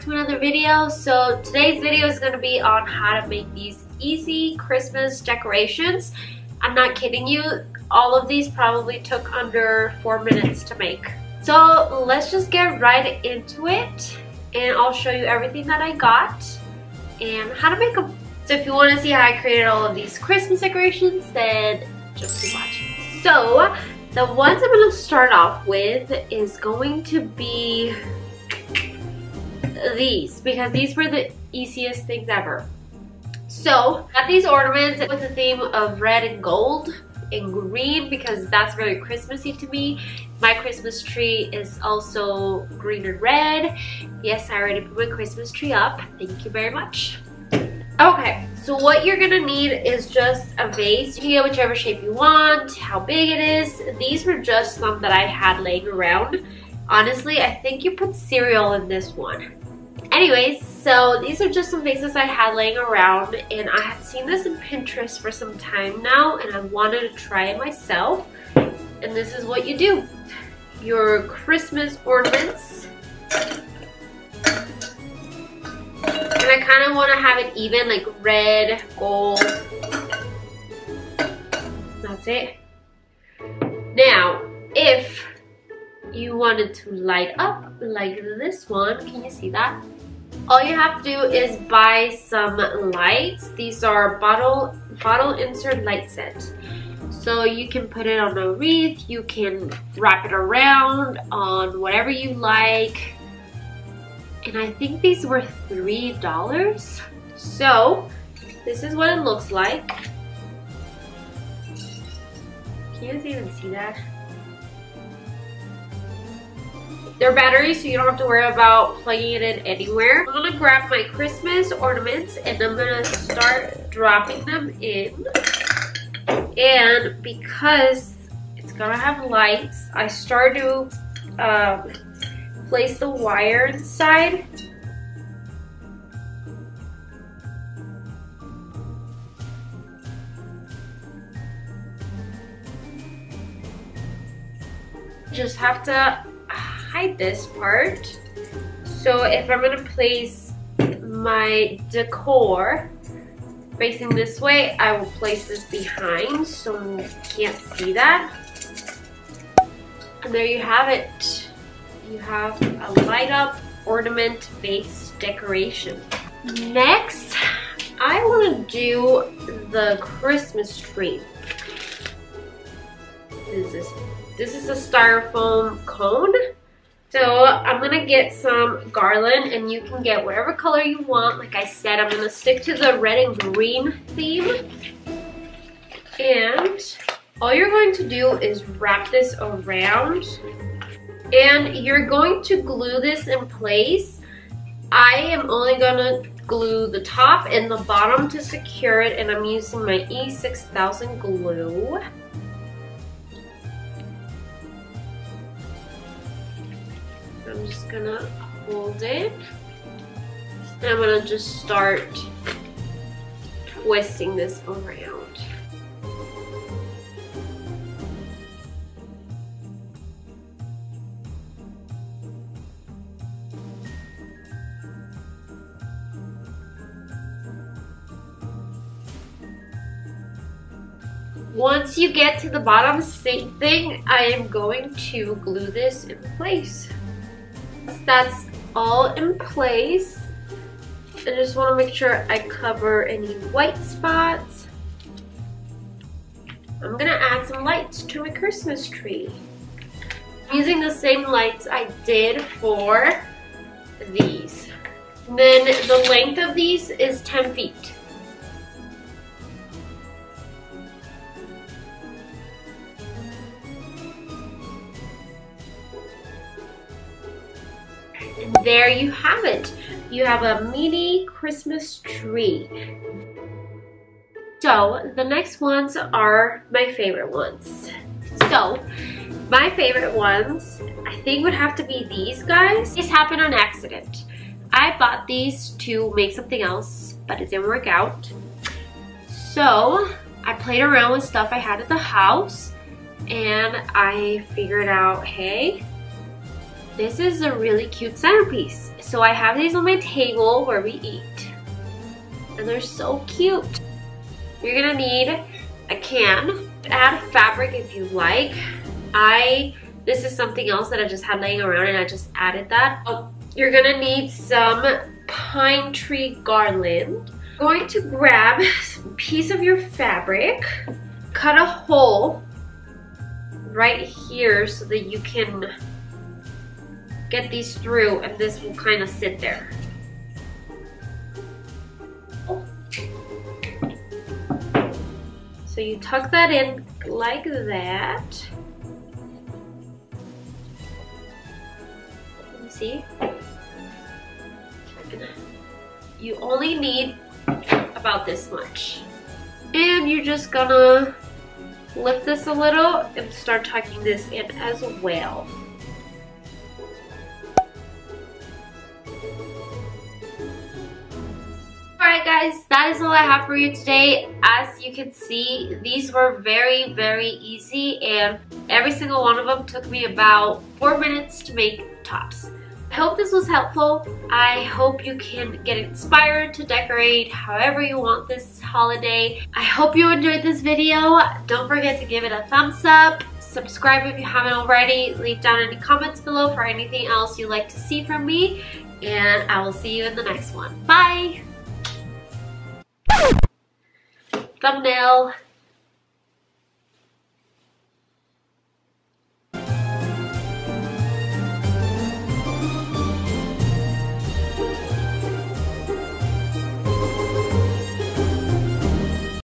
to another video. So today's video is going to be on how to make these easy Christmas decorations. I'm not kidding you, all of these probably took under four minutes to make. So let's just get right into it and I'll show you everything that I got and how to make them. So if you want to see how I created all of these Christmas decorations, then just keep watching. So the ones I'm going to start off with is going to be these because these were the easiest things ever. So, got these ornaments with the theme of red and gold and green because that's very Christmassy to me. My Christmas tree is also green and red. Yes, I already put my Christmas tree up. Thank you very much. Okay, so what you're gonna need is just a vase. You can get whichever shape you want, how big it is. These were just some that I had laying around. Honestly, I think you put cereal in this one. Anyways, so these are just some vases I had laying around and I had seen this in Pinterest for some time now and I wanted to try it myself. And this is what you do. Your Christmas ornaments. And I kind of want to have it even, like red, gold. That's it. Now, if you wanted to light up like this one, can you see that? All you have to do is buy some lights. These are bottle, bottle insert light set. So you can put it on a wreath, you can wrap it around on whatever you like. And I think these were $3. So this is what it looks like. Can you even see that? They're batteries, so you don't have to worry about plugging it in anywhere. I'm gonna grab my Christmas ornaments and I'm gonna start dropping them in. And because it's gonna have lights, I start to um, place the wire inside. Just have to hide this part. So if I'm gonna place my decor facing this way, I will place this behind so you can't see that. And there you have it. You have a light up ornament vase decoration. Next, I wanna do the Christmas tree. What is this? This is a styrofoam cone. So I'm gonna get some garland and you can get whatever color you want. Like I said, I'm gonna stick to the red and green theme. And all you're going to do is wrap this around and you're going to glue this in place. I am only gonna glue the top and the bottom to secure it and I'm using my E6000 glue. Just gonna hold it. And I'm gonna just start twisting this around. Once you get to the bottom, same thing, I am going to glue this in place that's all in place. I just want to make sure I cover any white spots. I'm going to add some lights to my Christmas tree. I'm using the same lights I did for these. Then the length of these is 10 feet. And there you have it. You have a mini Christmas tree. So the next ones are my favorite ones. So my favorite ones, I think would have to be these guys. These happened on accident. I bought these to make something else, but it didn't work out. So I played around with stuff I had at the house and I figured out, hey, this is a really cute centerpiece. So I have these on my table where we eat. And they're so cute. You're gonna need a can. Add fabric if you like. I, this is something else that I just had laying around and I just added that. Oh, you're gonna need some pine tree garland. Going to grab a piece of your fabric, cut a hole right here so that you can get these through and this will kind of sit there. So you tuck that in like that. See? You only need about this much. And you're just gonna lift this a little and start tucking this in as well. That is all I have for you today. As you can see, these were very, very easy and every single one of them took me about four minutes to make tops. I hope this was helpful. I hope you can get inspired to decorate however you want this holiday. I hope you enjoyed this video. Don't forget to give it a thumbs up. Subscribe if you haven't already. Leave down any comments below for anything else you'd like to see from me. And I will see you in the next one. Bye! Thumbnail.